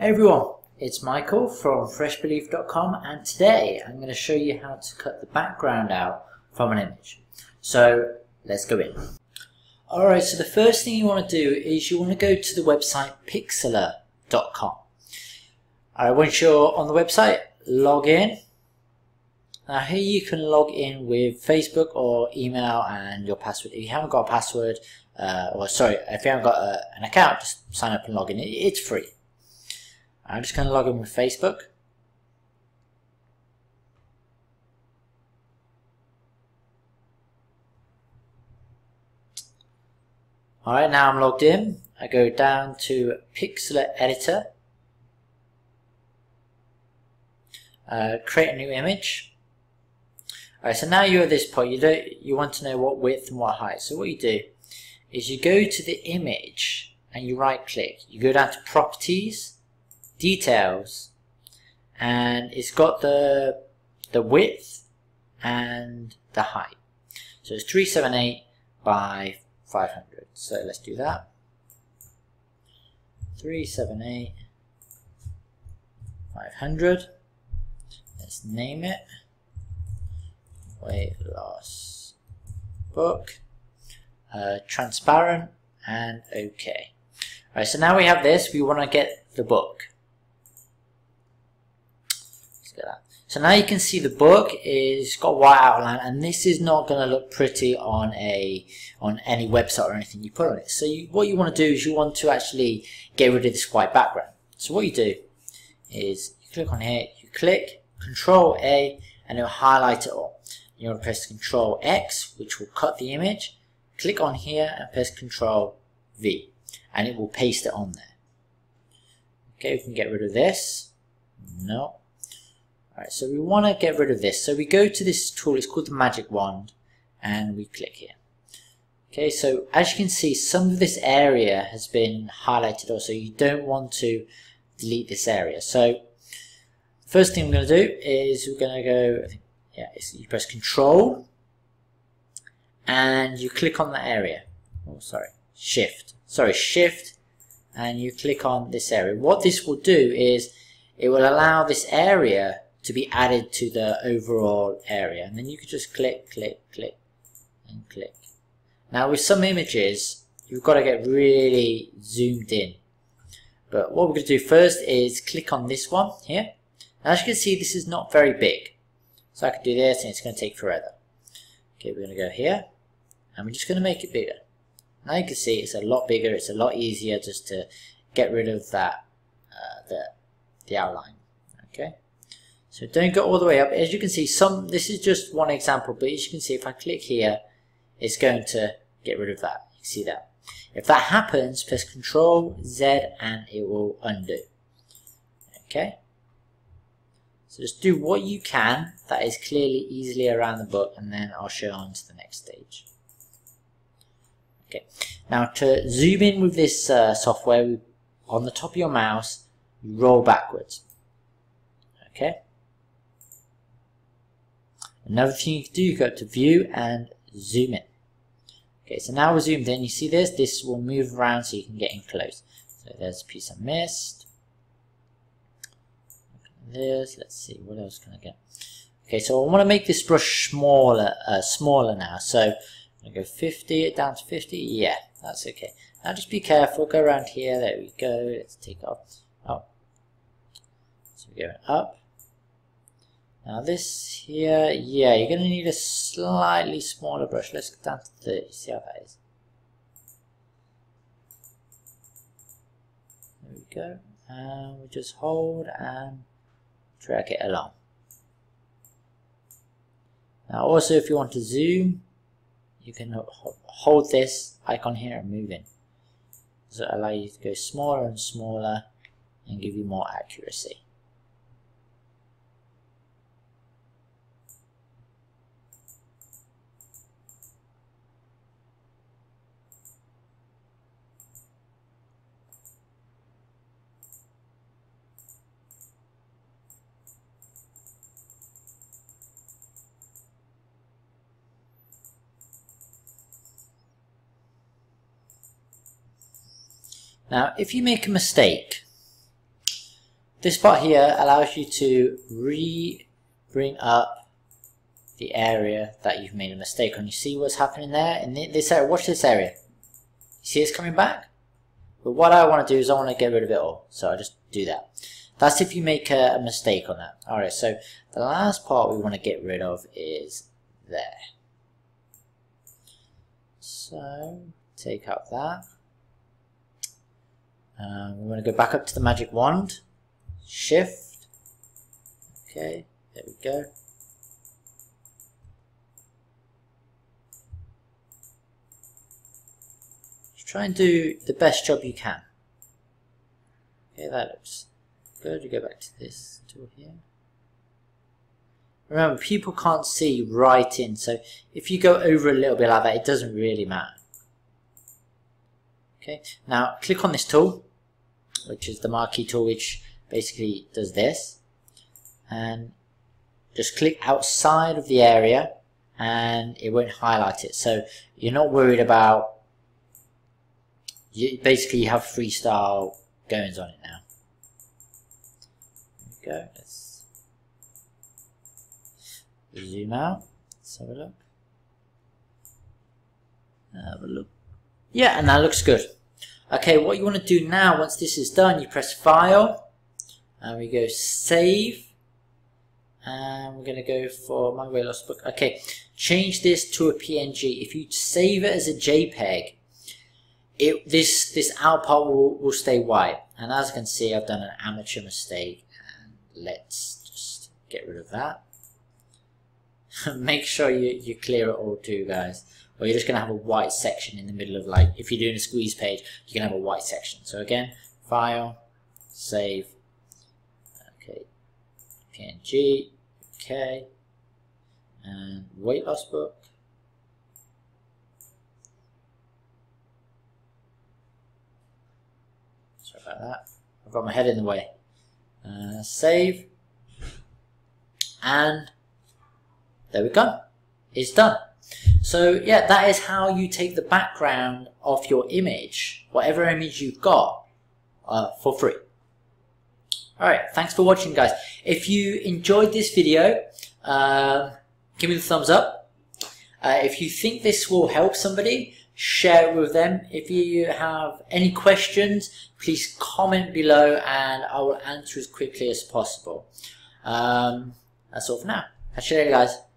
Hey everyone, it's Michael from freshbelief.com and today I'm going to show you how to cut the background out from an image. So let's go in. Alright, so the first thing you want to do is you want to go to the website pixlr.com. Alright, once you're on the website, log in. Now here you can log in with Facebook or email and your password. If you haven't got a password, uh, or sorry, if you haven't got a, an account, just sign up and log in. It's free. I'm just going to log in with Facebook. Alright, now I'm logged in. I go down to Pixlr Editor. Uh, create a new image. Alright, so now you're at this point, you don't you want to know what width and what height. So what you do is you go to the image and you right click. You go down to properties details and it's got the the width and the height. So it's 378 by 500 so let's do that. 378 500 let's name it. Weight loss book. Uh, transparent and okay. Alright, so now we have this, we want to get the book. So now you can see the book is got white outline and this is not going to look pretty on a on any website or anything you put on it. So you, what you want to do is you want to actually get rid of this white background. So what you do is you click on here, you click Control A and it'll highlight it all. You want to press Control X which will cut the image. Click on here and press Control V and it will paste it on there. Okay, we can get rid of this. No, So we want to get rid of this. So we go to this tool, it's called the magic wand, and we click here. Okay, so as you can see, some of this area has been highlighted also. You don't want to delete this area. So first thing I'm going to do is we're going to go, yeah, you press control and you click on that area. Oh, sorry, shift. Sorry, shift and you click on this area. What this will do is it will allow this area to be added to the overall area. And then you could just click, click, click, and click. Now with some images, you've got to get really zoomed in. But what we're going to do first is click on this one here. Now, as you can see, this is not very big. So I can do this and it's going to take forever. Okay, we're going to go here and we're just going to make it bigger. Now you can see it's a lot bigger, it's a lot easier just to get rid of that, uh, the, the outline. So don't go all the way up. As you can see, some this is just one example, but as you can see, if I click here, it's going to get rid of that. You see that. If that happens, press Control Z and it will undo. Okay. So just do what you can that is clearly easily around the book and then I'll show on to the next stage. Okay. Now to zoom in with this uh, software, on the top of your mouse, you roll backwards. Okay. Another thing you can do, you go to view and zoom in. Okay, so now we're zoomed in. You see this? This will move around so you can get in close. So there's a piece of mist. This, let's see, what else can I get? Okay, so I want to make this brush smaller, uh, smaller now. So I'm going to go 50, down to 50. Yeah, that's okay. Now just be careful. Go around here. There we go. Let's take off. Oh. So we're going up. Now this here, yeah, you're going to need a slightly smaller brush. Let's go down to 30, see how that is. There we go. And we just hold and drag it along. Now also if you want to zoom, you can hold this icon here and move in. So it allows you to go smaller and smaller and give you more accuracy. Now, if you make a mistake, this part here allows you to re bring up the area that you've made a mistake on. You see what's happening there in this area? Watch this area. You see it's coming back? But what I want to do is I want to get rid of it all. So I just do that. That's if you make a, a mistake on that. Alright, so the last part we want to get rid of is there. So take out that. Um, we want to go back up to the magic wand. Shift. Okay, there we go. Just try and do the best job you can. Okay, that looks good. You go back to this tool here. Remember, people can't see right in, so if you go over a little bit like that, it doesn't really matter. Okay, now click on this tool, which is the marquee tool, which basically does this. And just click outside of the area and it won't highlight it. So you're not worried about, you, basically you have freestyle goings on it now. There we go, let's zoom out, let's have a look. Have a look. Yeah, and that looks good. Okay, what you want to do now, once this is done, you press File, and we go Save, and we're going to go for my weight loss book. Okay, change this to a PNG. If you save it as a JPEG, it this this out part will, will stay white. And as you can see, I've done an amateur mistake. And let's just get rid of that. Make sure you, you clear it all too, guys or you're just going to have a white section in the middle of like, if you're doing a squeeze page, you're going to have a white section. So again, file, save, okay, PNG, okay, and weight loss book. Sorry about that. I've got my head in the way. Uh, save, and there we go. It's done. So yeah, that is how you take the background of your image, whatever image you've got, uh, for free. Alright, thanks for watching guys. If you enjoyed this video, uh, give me the thumbs up. Uh, if you think this will help somebody, share it with them. If you have any questions, please comment below and I will answer as quickly as possible. Um, that's all for now. Catch you later guys.